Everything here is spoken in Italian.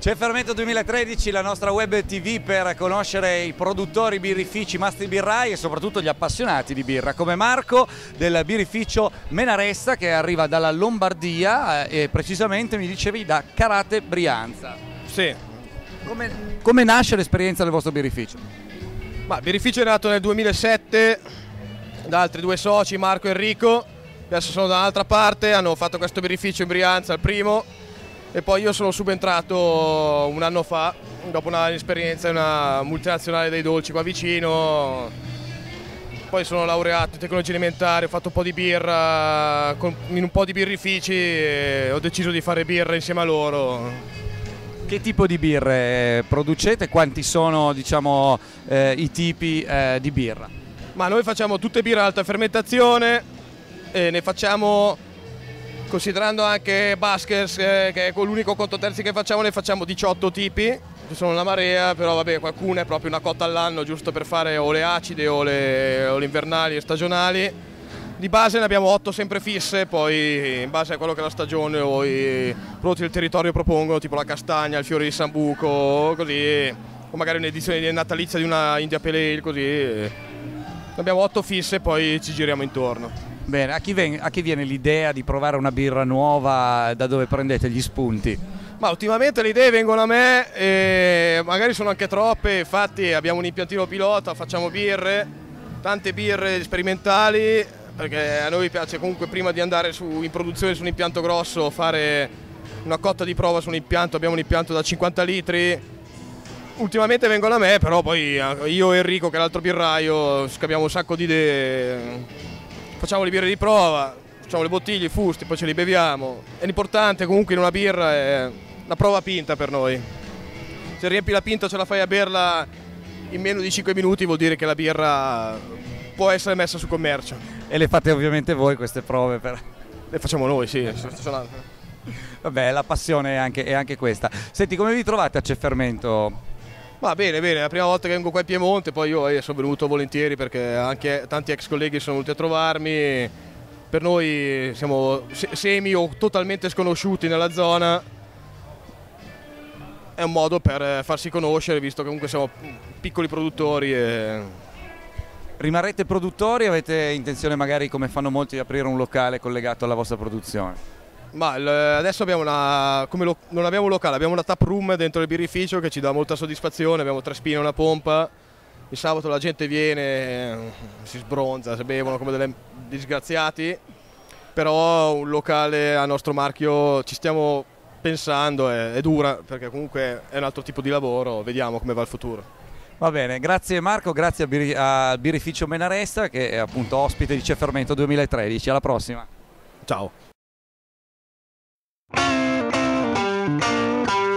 C'è Fermento 2013, la nostra web tv per conoscere i produttori birrifici, mastri birrai e soprattutto gli appassionati di birra, come Marco del birrificio Menaressa che arriva dalla Lombardia eh, e precisamente mi dicevi da Carate Brianza. Sì. Come, come nasce l'esperienza del vostro birrificio? Ma il birrificio è nato nel 2007 da altri due soci, Marco e Enrico, adesso sono dall'altra parte, hanno fatto questo birrificio in Brianza, il primo, e poi io sono subentrato un anno fa, dopo un'esperienza in una multinazionale dei dolci qua vicino. Poi sono laureato in tecnologia alimentare, ho fatto un po' di birra in un po' di birrifici e ho deciso di fare birra insieme a loro. Che tipo di birre producete? Quanti sono diciamo, eh, i tipi eh, di birra? Ma noi facciamo tutte birre ad alta fermentazione e ne facciamo considerando anche Baskers eh, che è l'unico conto terzi che facciamo ne facciamo 18 tipi. Ci sono una marea però vabbè qualcuna è proprio una cotta all'anno giusto per fare o le acide o le, o le invernali e stagionali. Di base ne abbiamo 8 sempre fisse poi in base a quello che è la stagione o i prodotti del territorio propongono tipo la castagna, il fiore di sambuco così o magari un'edizione natalizia di una India Pale Ale così. Ne abbiamo 8 fisse poi ci giriamo intorno Bene, a chi, ven- a chi viene l'idea di provare una birra nuova? Da dove prendete gli spunti? Ma ultimamente le idee vengono a me e magari sono anche troppe, infatti abbiamo un impiantino pilota, facciamo birre, tante birre sperimentali, perché a noi piace comunque prima di andare su, in produzione su un impianto grosso fare una cotta di prova su un impianto, abbiamo un impianto da 50 litri, ultimamente vengono a me, però poi io e Enrico che è l'altro birraio scambiamo un sacco di idee facciamo le birre di prova, facciamo le bottiglie, i fusti, poi ce li beviamo. È l'importante comunque in una birra è la prova pinta per noi. Se riempi la pinta ce la fai a berla in meno di 5 minuti vuol dire che la birra può essere messa su commercio. E le fate ovviamente voi queste prove? Per... Le facciamo noi, sì. Vabbè, la passione è anche, è anche questa. Senti, come vi trovate a Cefermento? Va bene, bene, la prima volta che vengo qua in Piemonte, poi io eh, sono venuto volentieri perché anche tanti ex colleghi sono venuti a trovarmi. Per noi siamo semi o totalmente sconosciuti nella zona. È un modo per farsi conoscere, visto che comunque siamo piccoli produttori. E... Rimarrete produttori avete intenzione magari, come fanno molti, di aprire un locale collegato alla vostra produzione? Ma adesso abbiamo una, lo, non abbiamo un locale, abbiamo una tap room dentro il birrificio che ci dà molta soddisfazione, abbiamo tre spine e una pompa. Il sabato la gente viene, si sbronza, si bevono come dei disgraziati, però un locale a nostro marchio ci stiamo pensando, è, è dura perché comunque è un altro tipo di lavoro, vediamo come va il futuro. Va bene, grazie Marco, grazie al birrificio Menaresta che è appunto ospite di Cefermento 2013, alla prossima. Ciao. Música